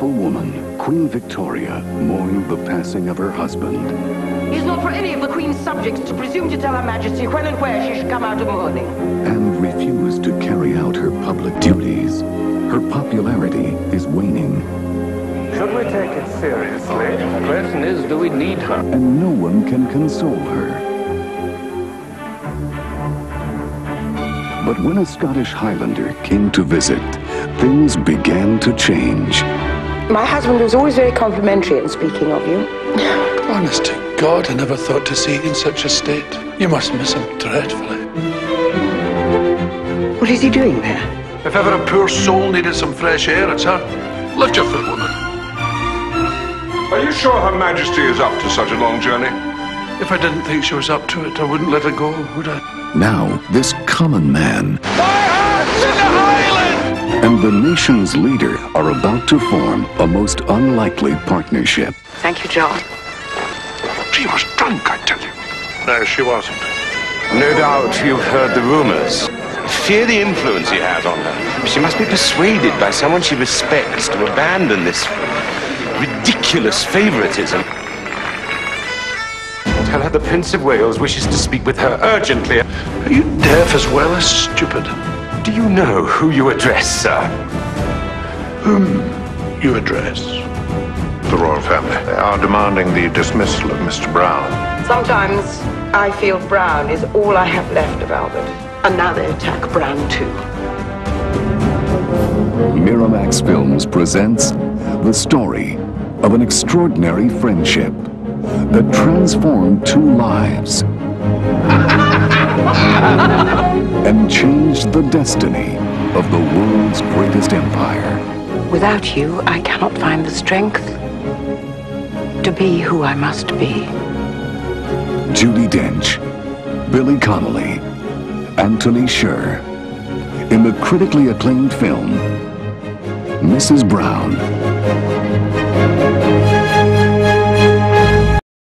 powerful woman, Queen Victoria, mourned the passing of her husband. It is not for any of the Queen's subjects to presume to tell Her Majesty when and where she should come out of mourning. And refused to carry out her public duties. Her popularity is waning. Should we take it seriously? The question is, do we need her? And no one can console her. But when a Scottish Highlander came to visit, things began to change. My husband was always very complimentary in speaking of you. Honest to God, I never thought to see you in such a state. You must miss him dreadfully. What is he doing there? If ever a poor soul needed some fresh air, it's her. Lift your foot, woman. Are you sure Her Majesty is up to such a long journey? If I didn't think she was up to it, I wouldn't let her go, would I? Now, this common man and the nation's leader are about to form a most unlikely partnership. Thank you, John. She was drunk, I tell you. No, she wasn't. No doubt you've heard the rumors. Fear the influence he has on her. She must be persuaded by someone she respects to abandon this ridiculous favoritism. Tell her the Prince of Wales wishes to speak with her urgently. Are you deaf as well as stupid? Do you know who you address, sir? Whom you address? The royal family. They are demanding the dismissal of Mr. Brown. Sometimes I feel Brown is all I have left of Albert. And now they attack Brown too. Miramax Films presents the story of an extraordinary friendship that transformed two lives and changed the destiny of the world's greatest empire. Without you, I cannot find the strength to be who I must be. Judi Dench, Billy Connolly, Antony Sher. In the critically acclaimed film, Mrs. Brown.